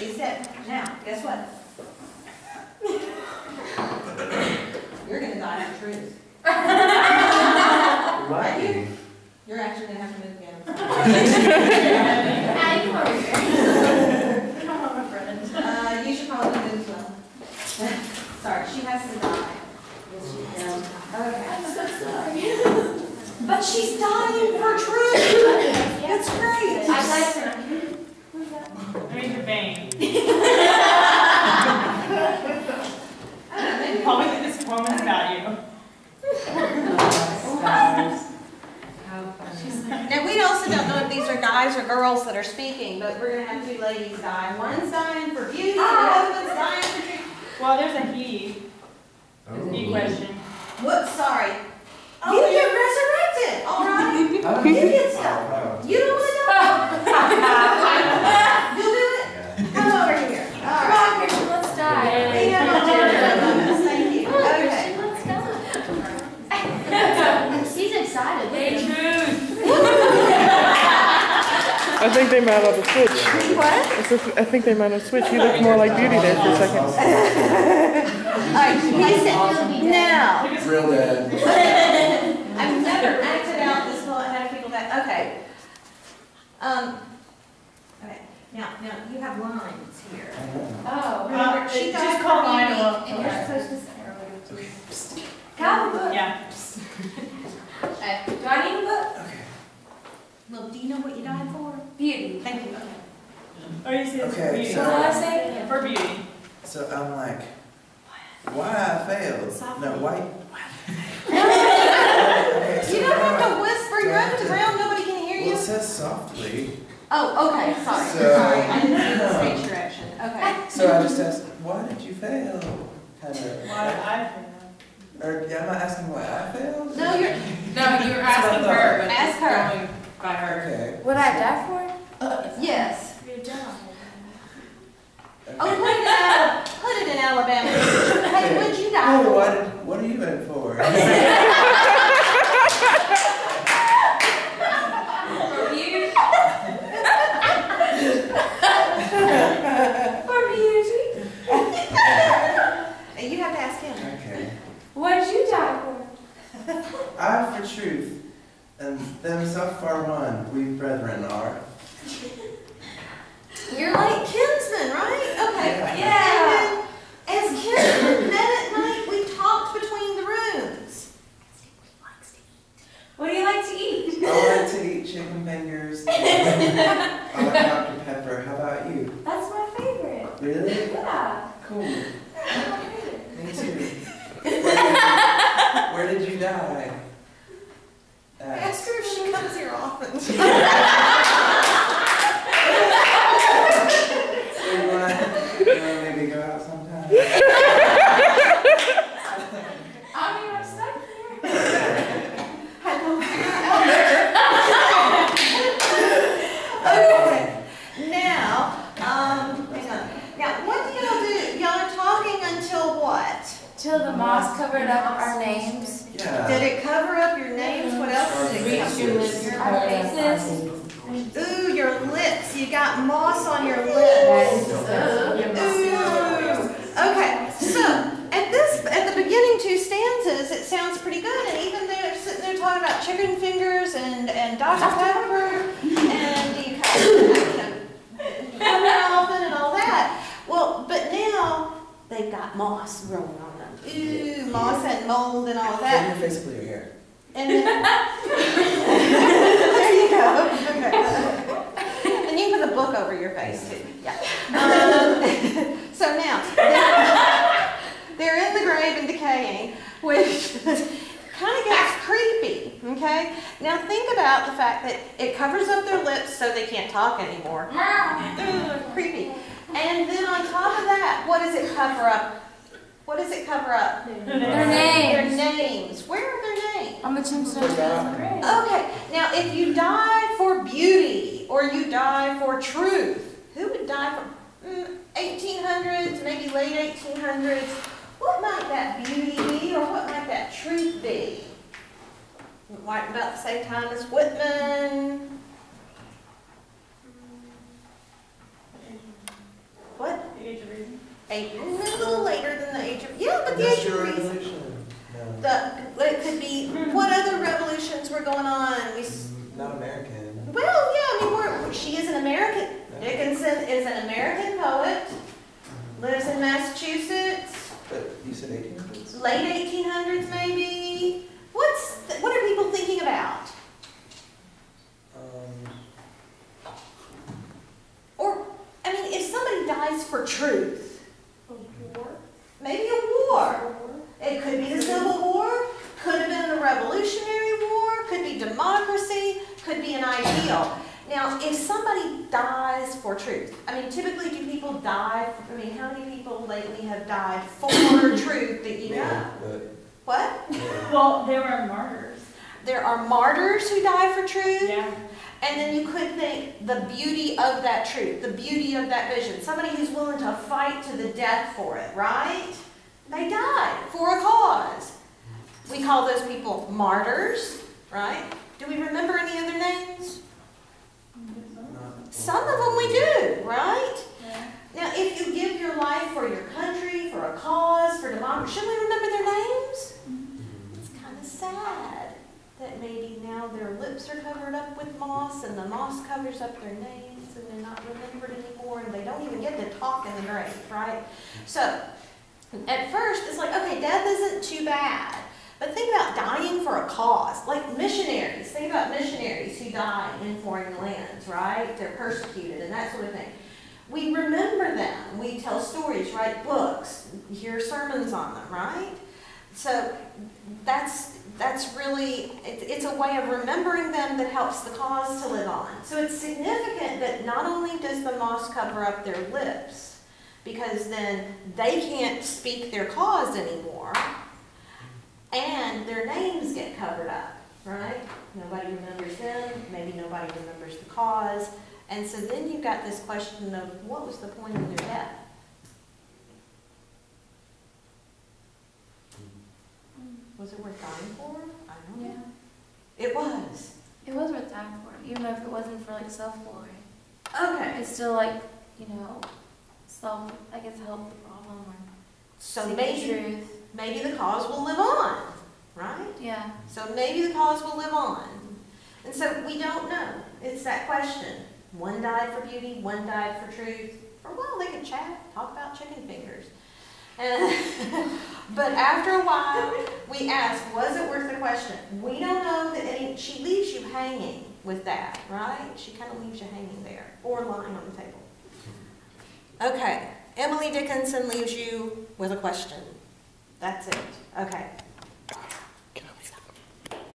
She's dead. Now, guess what? You're gonna die for truth. Lucky. You're actually gonna have to move again. Hi, come over here. Come on, my friend. Uh, you should probably move as well. Sorry, she has to die. Yes, she does. Okay. I'm so sorry. But she's dying for truth. That's great. I like her. Who's that? Raise your vein. I don't know, maybe- Probably think this woman's about you. Now, we also don't know if these are guys or girls that are speaking, but we're gonna have two ladies die. One's dying for beauty, and the ah! other one's dying for truth. Well, there's a he. He Oh. question. Whoops, sorry. You oh, get resurrected, all right? Oh. You get stuff. Oh, You don't wanna die? You'll do it? yeah. Come over here. All Come right. on, Christian, let's We die. have a gender bonus, thank you. Come on, Okay. Christian, let's die. He's excited. Hey, Look at him. truth. I think they might have switched. What? I I think they might have switched. He looked more like Beauty there for a second. All right, he said, now, Real dead. I've never acted out this whole, had people that, okay. Um, okay, now, now, you have lines here. Oh. Remember, she it's just for called beauty, And you're supposed to say. Got a book. Yeah. Okay. Do I need a book? Okay. Well, do you know what you died for? Beauty. Thank you. Or you said Okay, beauty. so- What did I say? For beauty. So I'm like, why I failed? No, why? Okay, so You don't have to whisper, do you're I up have to to- ground, nobody can hear Well, you. it says softly. Oh, okay, sorry, So- sorry, I didn't see the stage direction, okay. So I just asked, why did you fail? Kind Why of. I fail? Or am I asking why I failed? No, you're, No, you were asking her, Ask her. by her. Okay. What I die for? Yes. Your job. Oh, okay. put it in, Ala- put it in Alabama. Hey, what'd you die Oh, for? what, what are you in for? For you? For beauty. Hey, You have to ask him. Okay. What did you die for? I for truth, and them so far one, we brethren are. You're like kinsmen, right? Okay. Yeah. And then, as kinsmen met at night, we talked between the rooms. What do you like to eat? I like to eat chicken fingers. I like Dr. Pepper. How about you? That's my favorite. Really? Yeah. Cool. Me too. Where did, you die? Uh, Ask her if she comes here often. so you wanna, you wanna maybe go out sometime? I mean, I'm stuck here. Okay. Now, um, hang on. Now, what do y'all do? Y'all are talking until what? Till the moss covered up our names. Did it cover up your names? What else did it Reach your cover? lips. Our faces. Ooh, your lips. You got moss on your lips. Ooh. Okay, so at this, at the beginning two stanzas, it sounds pretty good, and even they're sitting there talking about chicken fingers and, and Dr. Pepper, and you kind of, you know, and all that. Well, but now, they've got moss growing on them. Ooh, moss and mold and all Put that. your face up your hair. And then, there you go. Okay. And you can put a book over your face too. Yeah. Um, so now they're, they're in the grave and decaying, which kind of gets creepy. Okay. Now think about the fact that it covers up their lips so they can't talk anymore. Ugh, creepy. And then on top of that, what does it cover up? What does it cover up? Their names. Their names. names. Where are their names? On the tombstone. Forgot. Okay, now if you die for beauty or you die for truth, who would die for mm, 1800s, maybe late 1800s? What might that beauty be or what might that truth be? Like about the same time as Whitman? eight, a little later than the age of, yeah, but the age of Industrial reason. Revolution? No. The, it could be, what other revolutions were going on? We, mm, Not American. well, yeah, I mean, we're, she is an American, Dickinson is an American poet, lives in Massachusetts, But you said eighteen hundreds? late eighteen hundreds maybe. What's, th- what are people thinking about? Um, Or, I mean, if somebody dies for truth, maybe a war. It could be the Civil War, could have been the Revolutionary War, could be democracy, could be an ideal. Now, if somebody dies for truth, I mean, typically do people die, I mean, how many people lately have died for truth that you know? yeah, but, What? yeah. Well, there are martyrs. There are martyrs who die for truth. Yeah. And then you could think the beauty of that truth, the beauty of that vision. Somebody who's willing to fight to the death for it, right? They died for a cause. We call those people martyrs, right? Do we remember any other names? Some of them we do, right? Yeah. Now, if you give your life for your country, for a cause, for democracy, shouldn't we remember their names? Mm-hmm. It's kind of sad that maybe now their lips are covered up with moss and the moss covers up their names and they're not remembered anymore and they don't even get to talk in the grave, right? So, at first, it's like, okay, death isn't too bad. But think about dying for a cause, like missionaries. Think about missionaries who die in foreign lands, right? They're persecuted and that sort of thing. We remember them. We tell stories, write books, hear sermons on them, right? So that's that's really it, it's a way of remembering them that helps the cause to live on. So it's significant that not only does the moss cover up their lips, because then they can't speak their cause anymore, and their names covered up, right? Nobody remembers them, maybe nobody remembers the cause, and so then you've got this question of what was the point of their death? Was it worth dying for? I don't know. Yeah. It was. It was worth dying for, even if it wasn't for like self glory. Okay. It's still like, you know, self, I guess help the problem or So seek the maybe, truth. maybe the cause will live on, right? Yeah. So maybe the cause will live on. And so we don't know. It's that question. One died for beauty, one died for truth. For a while they could chat, talk about chicken fingers. And, but after a while, we ask, was it worth the question? We don't know that any, she leaves you hanging with that, right? She kind of leaves you hanging there or lying on the table. Okay, Emily Dickinson leaves you with a question. That's it. Okay.